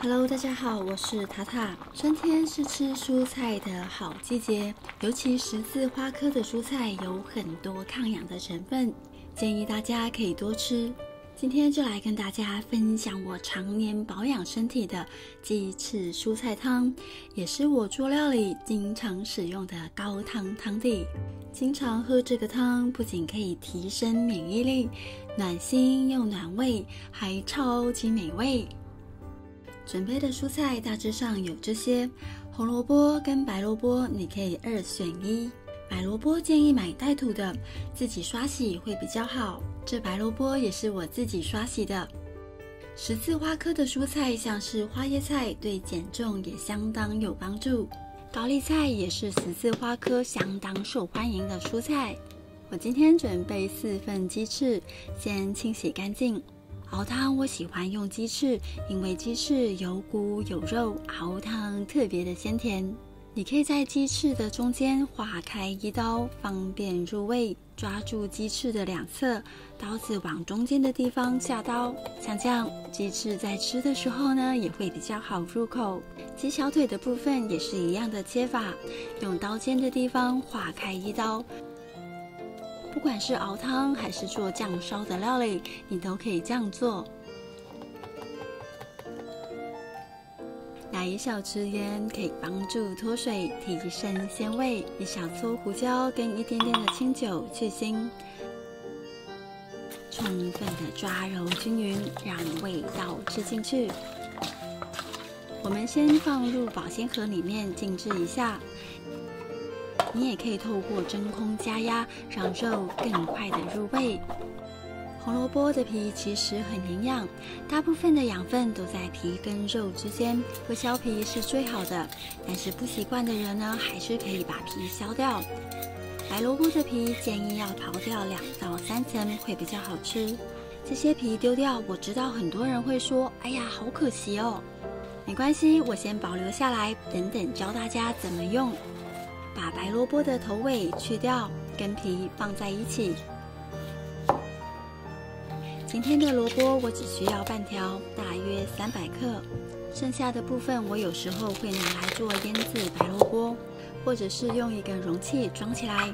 Hello，大家好，我是塔塔。春天是吃蔬菜的好季节，尤其十字花科的蔬菜有很多抗氧的成分，建议大家可以多吃。今天就来跟大家分享我常年保养身体的鸡翅蔬菜汤，也是我做料理经常使用的高汤汤底。经常喝这个汤，不仅可以提升免疫力，暖心又暖胃，还超级美味。准备的蔬菜大致上有这些：红萝卜跟白萝卜，你可以二选一。白萝卜建议买带土的，自己刷洗会比较好。这白萝卜也是我自己刷洗的。十字花科的蔬菜像是花椰菜，对减重也相当有帮助。高丽菜也是十字花科相当受欢迎的蔬菜。我今天准备四份鸡翅，先清洗干净。熬汤我喜欢用鸡翅，因为鸡翅有骨有肉，熬汤特别的鲜甜。你可以在鸡翅的中间划开一刀，方便入味。抓住鸡翅的两侧，刀子往中间的地方下刀，像这样，鸡翅在吃的时候呢，也会比较好入口。鸡小腿的部分也是一样的切法，用刀尖的地方划开一刀。不管是熬汤还是做酱烧的料理，你都可以这样做。来一小匙盐，可以帮助脱水，提升鲜味。一小撮胡椒跟一点点的清酒去腥，充分的抓揉均匀，让味道吃进去。我们先放入保鲜盒里面静置一下。你也可以透过真空加压，让肉更快的入味。红萝卜的皮其实很营养，大部分的养分都在皮跟肉之间，不削皮是最好的。但是不习惯的人呢，还是可以把皮削掉。白萝卜的皮建议要刨掉两到三层，会比较好吃。这些皮丢掉，我知道很多人会说：“哎呀，好可惜哦。”没关系，我先保留下来，等等教大家怎么用。把白萝卜的头尾去掉，跟皮放在一起。今天的萝卜我只需要半条，大约三百克。剩下的部分我有时候会拿来做腌制白萝卜，或者是用一个容器装起来，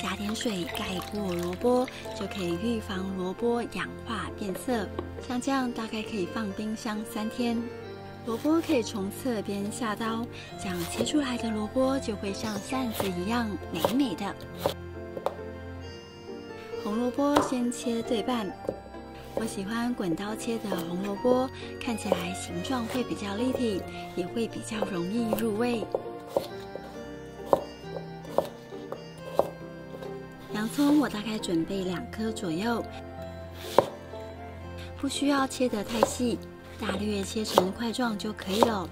加点水盖过萝卜，就可以预防萝卜氧化变色。像这样大概可以放冰箱三天。萝卜可以从侧边下刀，这样切出来的萝卜就会像扇子一样美美的。红萝卜先切对半。我喜欢滚刀切的红萝卜，看起来形状会比较立体，也会比较容易入味。洋葱我大概准备两颗左右，不需要切得太细，大略切成块状就可以了。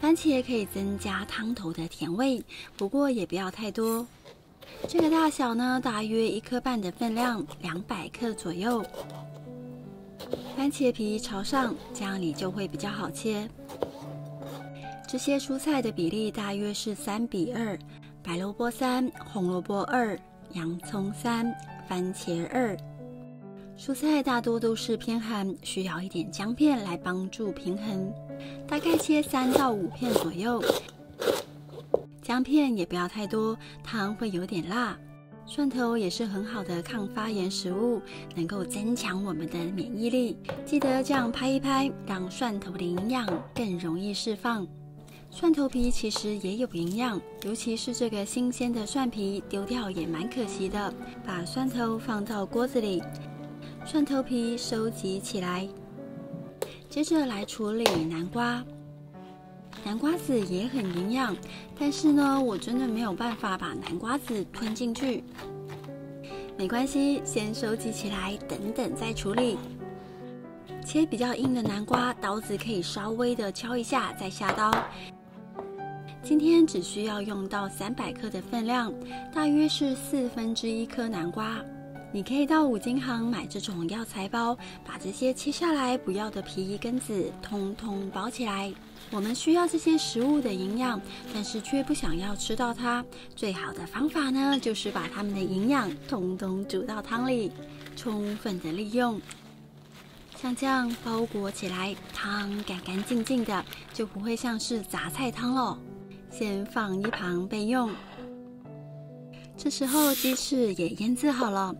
番茄可以增加汤头的甜味，不过也不要太多。这个大小呢，大约一颗半的分量，两百克左右。番茄皮朝上，这样你就会比较好切。这些蔬菜的比例大约是三比二：白萝卜三，红萝卜二，洋葱三，番茄二。蔬菜大多都是偏寒，需要一点姜片来帮助平衡，大概切三到五片左右。姜片也不要太多，汤会有点辣。蒜头也是很好的抗发炎食物，能够增强我们的免疫力。记得这样拍一拍，让蒜头的营养更容易释放。蒜头皮其实也有营养，尤其是这个新鲜的蒜皮，丢掉也蛮可惜的。把蒜头放到锅子里，蒜头皮收集起来，接着来处理南瓜。南瓜子也很营养，但是呢，我真的没有办法把南瓜子吞进去。没关系，先收集起来，等等再处理。切比较硬的南瓜，刀子可以稍微的敲一下再下刀。今天只需要用到三百克的分量，大约是四分之一颗南瓜。你可以到五金行买这种药材包，把这些切下来不要的皮衣根子通通包起来。我们需要这些食物的营养，但是却不想要吃到它。最好的方法呢，就是把它们的营养通通煮到汤里，充分的利用。像这样包裹起来，汤干干净净的，就不会像是杂菜汤了。先放一旁备用。这时候鸡翅也腌制好了，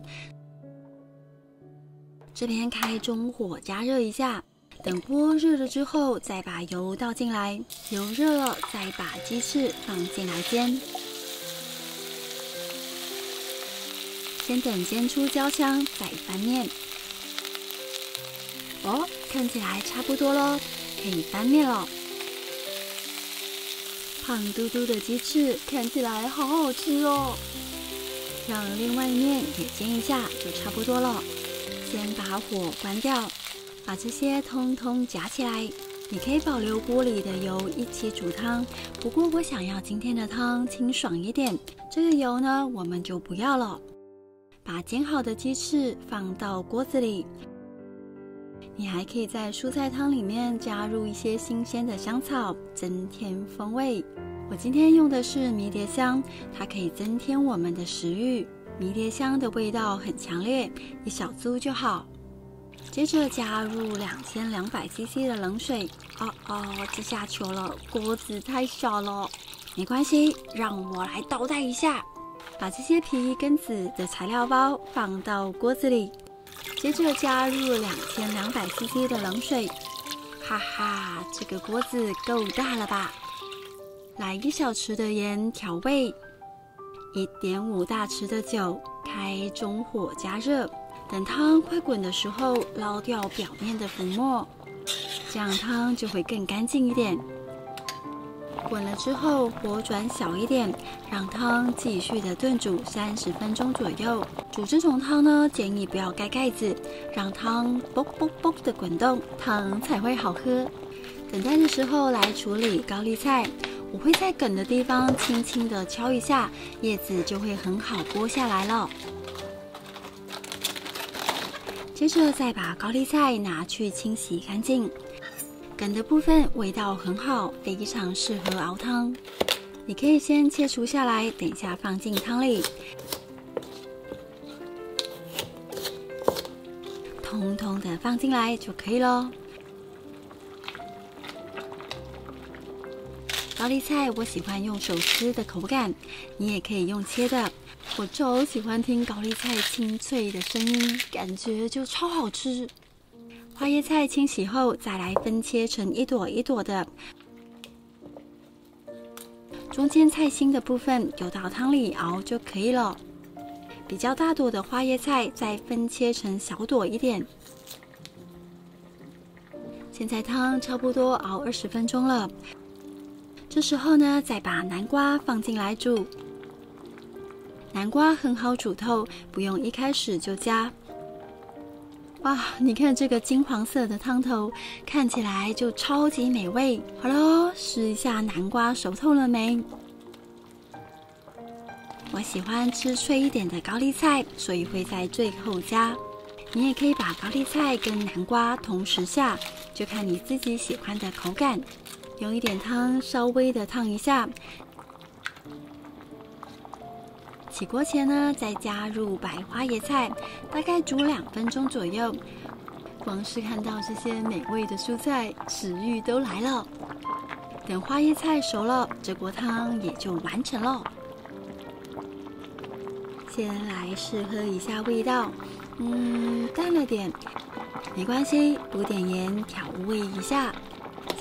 这边开中火加热一下，等锅热了之后，再把油倒进来，油热了再把鸡翅放进来煎。先等煎出焦香，再翻面。哦，看起来差不多喽，可以翻面了。胖嘟嘟的鸡翅看起来好好吃哦。让另外一面也煎一下，就差不多了。先把火关掉，把这些通通夹起来。你可以保留锅里的油一起煮汤，不过我想要今天的汤清爽一点，这个油呢我们就不要了。把煎好的鸡翅放到锅子里，你还可以在蔬菜汤里面加入一些新鲜的香草，增添风味。我今天用的是迷迭香，它可以增添我们的食欲。迷迭香的味道很强烈，一小株就好。接着加入两千两百 CC 的冷水。哦哦，这下球了，锅子太小了，没关系，让我来倒带一下。把这些皮跟籽的材料包放到锅子里，接着加入两千两百 CC 的冷水。哈哈，这个锅子够大了吧？来一小匙的盐调味，一点五大匙的酒，开中火加热，等汤快滚的时候捞掉表面的浮沫，这样汤就会更干净一点。滚了之后火转小一点，让汤继续的炖煮三十分钟左右。煮这种汤呢，建议不要盖盖子，让汤啵啵啵的滚动，汤才会好喝。等待的时候来处理高丽菜。我会在梗的地方轻轻的敲一下，叶子就会很好剥下来了。接着再把高丽菜拿去清洗干净，梗的部分味道很好，非常适合熬汤。你可以先切除下来，等一下放进汤里，通通的放进来就可以了。高丽菜我喜欢用手撕的口感，你也可以用切的。我超喜欢听高丽菜清脆的声音，感觉就超好吃。花椰菜清洗后，再来分切成一朵一朵的。中间菜心的部分丢到汤里熬就可以了。比较大朵的花椰菜再分切成小朵一点。现在汤差不多熬二十分钟了。这时候呢，再把南瓜放进来煮。南瓜很好煮透，不用一开始就加。哇，你看这个金黄色的汤头，看起来就超级美味。好喽，试一下南瓜熟透了没？我喜欢吃脆一点的高丽菜，所以会在最后加。你也可以把高丽菜跟南瓜同时下，就看你自己喜欢的口感。用一点汤，稍微的烫一下。起锅前呢，再加入白花椰菜，大概煮两分钟左右。光是看到这些美味的蔬菜，食欲都来了。等花椰菜熟了，这锅汤也就完成了。先来试喝一下味道，嗯，淡了点，没关系，补点盐调味一下，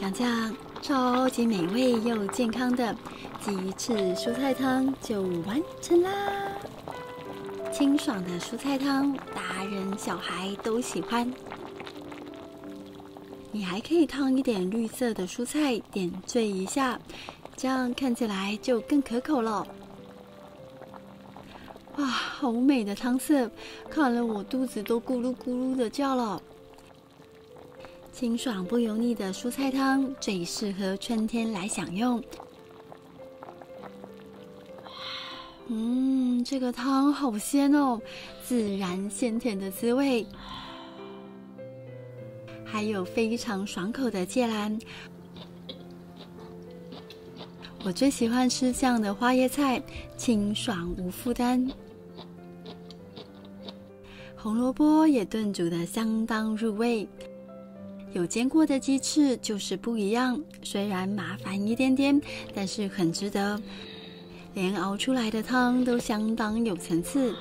像这样。超级美味又健康的鸡翅蔬菜汤就完成啦！清爽的蔬菜汤，大人小孩都喜欢。你还可以烫一点绿色的蔬菜，点缀一下，这样看起来就更可口了。哇，好美的汤色，看了我肚子都咕噜咕噜的叫了。清爽不油腻的蔬菜汤最适合春天来享用。嗯，这个汤好鲜哦，自然鲜甜的滋味，还有非常爽口的芥蓝。我最喜欢吃这样的花椰菜，清爽无负担。红萝卜也炖煮的相当入味。有煎过的鸡翅就是不一样，虽然麻烦一点点，但是很值得。连熬出来的汤都相当有层次。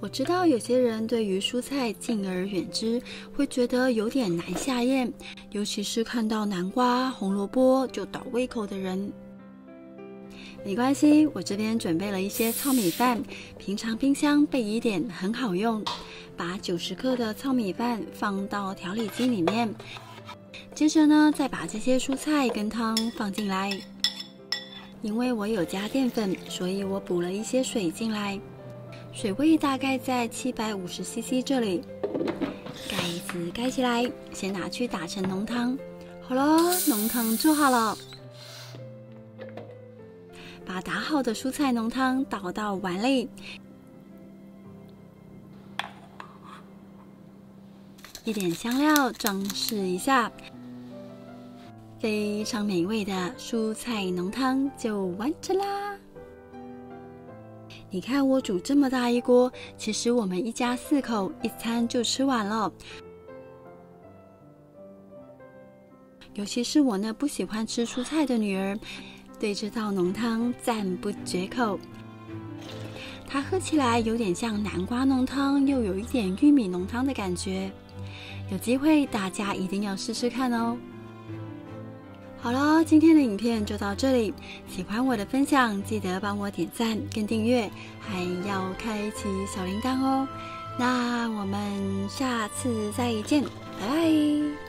我知道有些人对于蔬菜敬而远之，会觉得有点难下咽，尤其是看到南瓜、红萝卜就倒胃口的人。没关系，我这边准备了一些糙米饭，平常冰箱备一点很好用。把九十克的糙米饭放到调理机里面，接着呢，再把这些蔬菜跟汤放进来。因为我有加淀粉，所以我补了一些水进来。水位大概在七百五十 CC 这里，盖子盖起来，先拿去打成浓汤。好了，浓汤做好了，把打好的蔬菜浓汤倒到碗里，一点香料装饰一下，非常美味的蔬菜浓汤就完成啦。你看我煮这么大一锅，其实我们一家四口一餐就吃完了。尤其是我那不喜欢吃蔬菜的女儿，对这道浓汤赞不绝口。它喝起来有点像南瓜浓汤，又有一点玉米浓汤的感觉。有机会大家一定要试试看哦。好了，今天的影片就到这里。喜欢我的分享，记得帮我点赞跟订阅，还要开启小铃铛哦。那我们下次再见，拜拜。